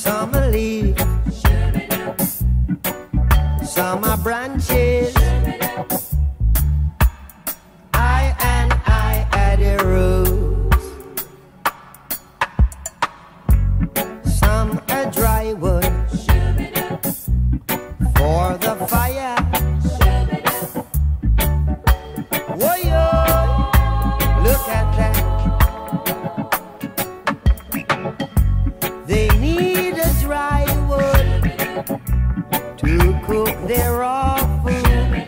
Some are leaves, some are branches. to cook their raw food.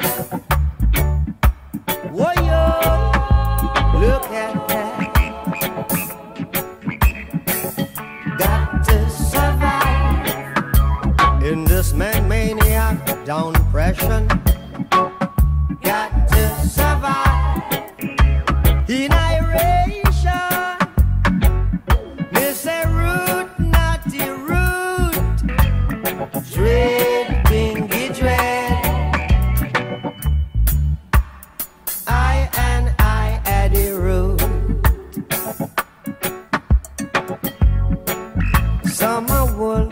Whoa, look at that. Got to survive in this maniac down depression. Got summer wool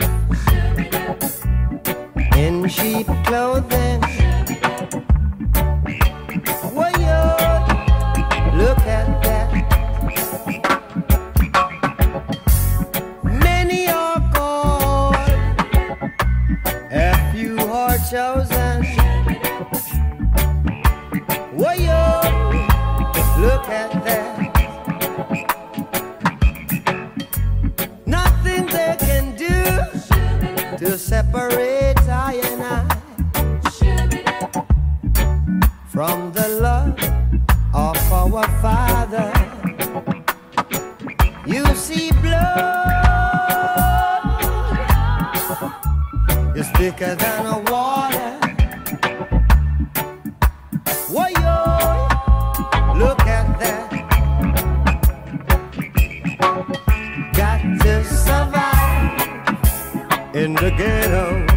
in sheep clothing. Well, look at that. Many are called, a few are chosen. Look at that. From the love of our Father. You see, blood It's thicker than water. Look at that. Got to survive in the ghetto.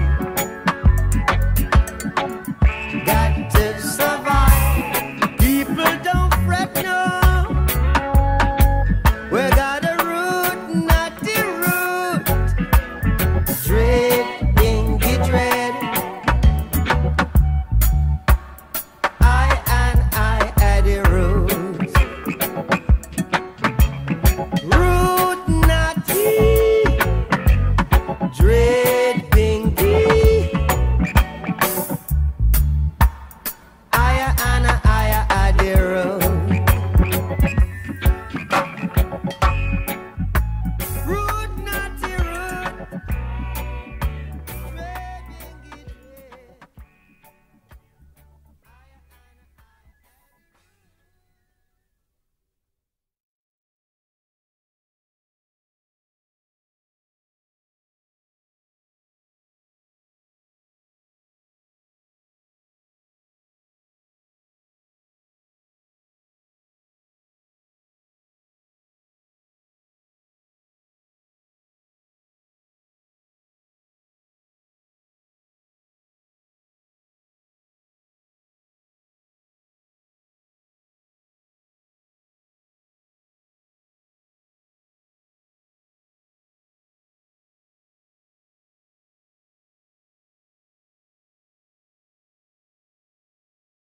Great.